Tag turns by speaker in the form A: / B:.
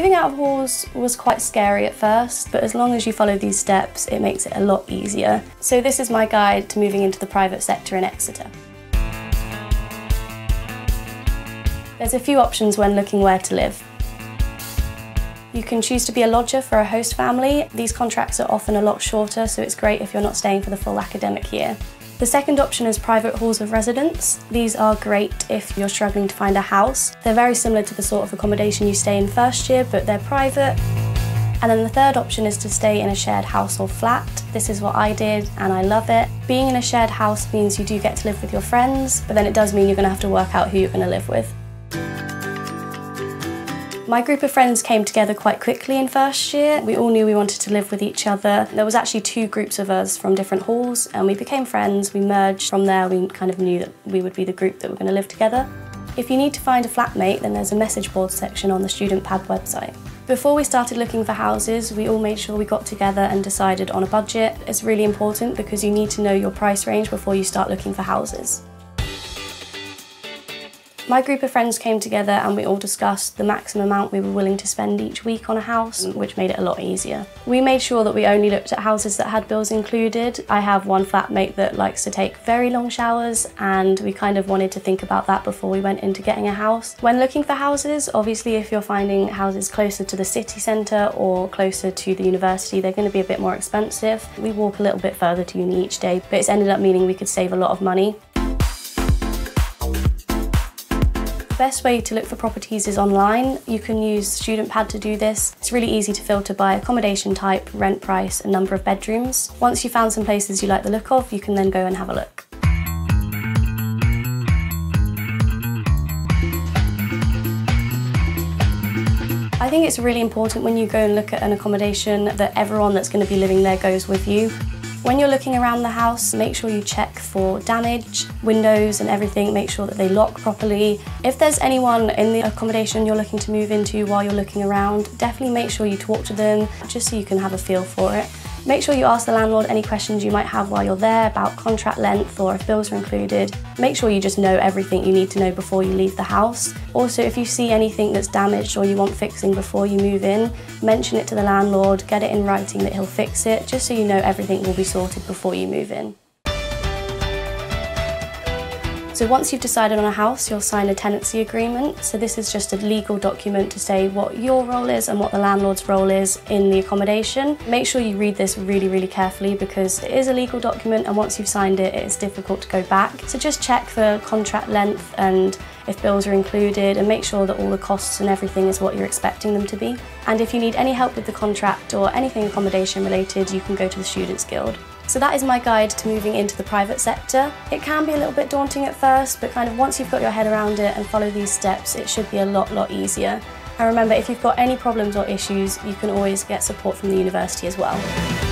A: Moving out of halls was quite scary at first, but as long as you follow these steps, it makes it a lot easier. So this is my guide to moving into the private sector in Exeter. There's a few options when looking where to live. You can choose to be a lodger for a host family. These contracts are often a lot shorter, so it's great if you're not staying for the full academic year. The second option is private halls of residence. These are great if you're struggling to find a house. They're very similar to the sort of accommodation you stay in first year, but they're private. And then the third option is to stay in a shared house or flat. This is what I did and I love it. Being in a shared house means you do get to live with your friends, but then it does mean you're gonna have to work out who you're gonna live with. My group of friends came together quite quickly in first year. We all knew we wanted to live with each other. There was actually two groups of us from different halls and we became friends, we merged. From there we kind of knew that we would be the group that we were going to live together. If you need to find a flatmate, then there's a message board section on the StudentPad website. Before we started looking for houses, we all made sure we got together and decided on a budget. It's really important because you need to know your price range before you start looking for houses. My group of friends came together and we all discussed the maximum amount we were willing to spend each week on a house, which made it a lot easier. We made sure that we only looked at houses that had bills included. I have one flatmate that likes to take very long showers and we kind of wanted to think about that before we went into getting a house. When looking for houses, obviously if you're finding houses closer to the city centre or closer to the university, they're going to be a bit more expensive. We walk a little bit further to uni each day, but it's ended up meaning we could save a lot of money. Best way to look for properties is online. You can use StudentPad to do this. It's really easy to filter by accommodation type, rent price and number of bedrooms. Once you've found some places you like the look of, you can then go and have a look. I think it's really important when you go and look at an accommodation that everyone that's going to be living there goes with you. When you're looking around the house, make sure you check for damage, windows and everything, make sure that they lock properly. If there's anyone in the accommodation you're looking to move into while you're looking around, definitely make sure you talk to them just so you can have a feel for it. Make sure you ask the landlord any questions you might have while you're there about contract length or if bills are included. Make sure you just know everything you need to know before you leave the house. Also, if you see anything that's damaged or you want fixing before you move in, mention it to the landlord, get it in writing that he'll fix it, just so you know everything will be sorted before you move in. So once you've decided on a house, you'll sign a tenancy agreement. So this is just a legal document to say what your role is and what the landlord's role is in the accommodation. Make sure you read this really, really carefully because it is a legal document and once you've signed it, it's difficult to go back. So just check for contract length and if bills are included and make sure that all the costs and everything is what you're expecting them to be. And if you need any help with the contract or anything accommodation related, you can go to the Students Guild. So that is my guide to moving into the private sector. It can be a little bit daunting at first, but kind of once you've got your head around it and follow these steps, it should be a lot, lot easier. And remember, if you've got any problems or issues, you can always get support from the university as well.